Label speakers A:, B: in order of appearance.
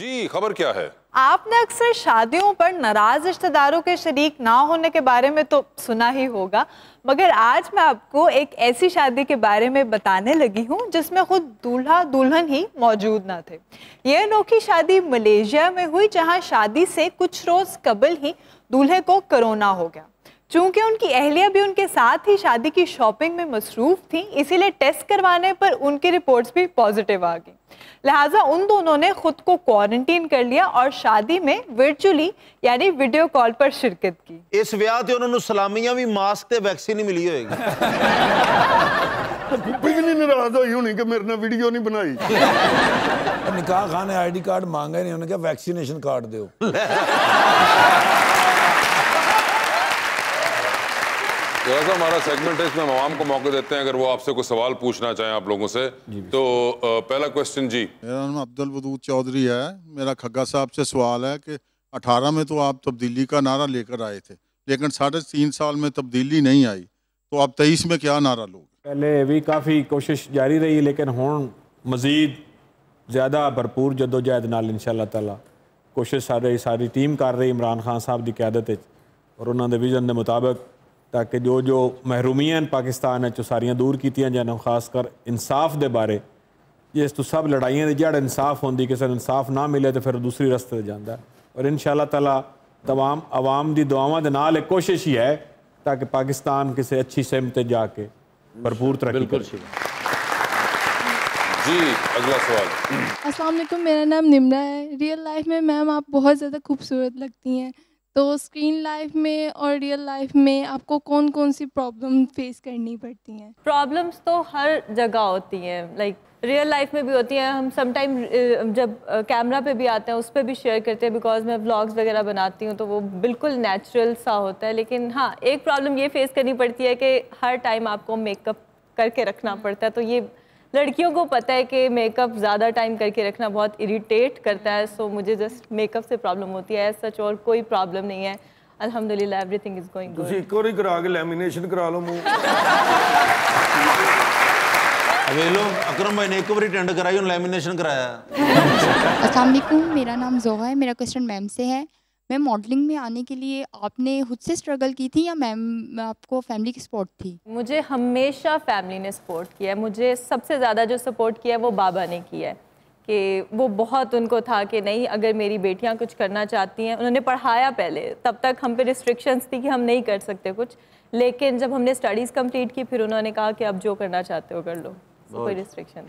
A: जी, खबर क्या है?
B: आपने अक्सर शादियों पर नाराज़ रिश्तेदारों के शरीक ना होने के बारे में तो सुना ही होगा, मगर आज मैं आपको एक ऐसी शादी के बारे में बताने लगी हूँ, जिसमें खुद दूल्हा दुल्हन ही मौजूद ना थे। यह अनोखी शादी मलेशिया में हुई, जहाँ शादी से कुछ रोज कबल ही दूल्हे को कोरोना हो गया। चूंकि उनकी अहलिया भी उनके साथ ही शादी की शॉपिंग में मसरूफ थी इसीलिए टेस्ट करवाने पर उनकी रिपोर्ट्स भी पॉजिटिव आ गई लिहाजा उन दोनों ने खुद को क्वारंटीन कर लिया और शादी में वर्चुअली यानी वीडियो कॉल पर शिरकत की
C: ਇਸ ਵਿਆਹ ਤੇ ਉਹਨਾਂ ਨੂੰ ਸਲਾਮੀਆਂ ਵੀ ਮਾਸਕ ਤੇ ਵੈਕਸੀਨ ਹੀ ਮਿਲੀ ਹੋਏਗੀ
D: ਵੀ ਨਹੀਂ ਨਾਰਾਜ਼ ਹੋਈ ਹੋਣੀ ਕਿ ਮੇਰੇ ਨਾਲ ਵੀਡੀਓ ਨਹੀਂ ਬਣਾਈ
E: ਨਿਕਾਹ ਖਾਨੇ ਆਈਡੀ ਕਾਰਡ ਮੰਗਾ ਨਹੀਂ ਉਹਨੇ ਕਿਹਾ ਵੈਕਸੀਨੇਸ਼ਨ ਕਾਰਡ ਦਿਓ
A: जैसा हमारा सेगमेंट है इसमें हम आवाम को मौके देते हैं अगर वो आपसे कोई सवाल पूछना चाहें आप लोगों से। तो पहला क्वेश्चन जी।
D: मेरा नाम अब्दुल वदूद चौधरी है। मेरा खग्गा साहब से सवाल है कि 18 में तो आप तब्दीली का नारा लेकर आए थे लेकिन साढ़े तीन साल में तब्दीली नहीं आई। तो आप तेईस में क्या नारा लोगे?
F: पहले भी काफ़ी कोशिश जारी रही लेकिन हूँ मज़ीद ज़्यादा भरपूर जदोजहद नाल इन शाला तला। कोशिश सारी सारी टीम कर रही इमरान खान साहब की क्यादत और उन्होंने विजन के मुताबिक ताकि जो जो महरूमियाँ पाकिस्तान है जो सारियाँ दूर कीतियाँ जान खासकर इंसाफ के बारे जिस तो सब लड़ाइयाँ जड़ इंसाफ होंगी किसी इंसाफ ना मिले तो फिर दूसरी रस्ते पर जाता और इन शाला तला तमाम आवाम की दुआव के नाल एक कोशिश ही है ताकि पाकिस्तान किसी अच्छी सिमत जाके भरपूर तरक्की बिल्कुल
A: जी अगला सवाल।
G: अस्सलाम मेरा नाम निमरा है। रियल लाइफ में मैम आप बहुत ज़्यादा खूबसूरत लगती हैं। तो स्क्रीन लाइफ में और रियल लाइफ में आपको कौन कौन सी प्रॉब्लम फेस करनी पड़ती हैं?
B: प्रॉब्लम्स तो हर जगह होती हैं। लाइक रियल लाइफ में भी होती हैं। हम समटाइम जब कैमरा पे भी आते हैं, उस पर भी शेयर करते हैं। बिकॉज़ मैं व्लॉग्स वगैरह बनाती हूँ तो वो बिल्कुल नेचुरल सा होता है। लेकिन हाँ एक प्रॉब्लम ये फेस करनी पड़ती है कि हर टाइम आपको मेकअप करके रखना पड़ता है। तो ये लड़कियों को पता है कि मेकअप ज़्यादा टाइम करके रखना बहुत इरिटेट करता है सो मुझे जस्ट मेकअप से प्रॉब्लम होती है सच और कोई प्रॉब्लम नहीं है। अल्हम्दुलिल्लाह एवरीथिंग इज़ गोइंग गुड
E: एक और ही करा के लेमिनेशन करा लो मुँह।
C: अबे लोग अकरम भाई ने एक बार टेंडर कराई और लेमिनेशन कराया।
H: अस्सलाम वालेकुम मेरा नाम जोहा है मेरा क्वेश्चन मैम से है। मैम मॉडलिंग में आने के लिए आपने खुद से स्ट्रगल की थी या मैम आपको फैमिली की सपोर्ट थी?
B: मुझे हमेशा फैमिली ने सपोर्ट किया है। मुझे सबसे ज़्यादा जो सपोर्ट किया है वो बाबा ने किया है कि वो बहुत उनको था कि नहीं अगर मेरी बेटियाँ कुछ करना चाहती हैं उन्होंने पढ़ाया पहले। तब तक हम पे रिस्ट्रिक्शंस थी कि हम नहीं कर सकते कुछ। लेकिन जब हमने स्टडीज़ कंप्लीट की फिर उन्होंने कहा कि अब जो करना चाहते हो कर लो। कोई रिस्ट्रिक्शन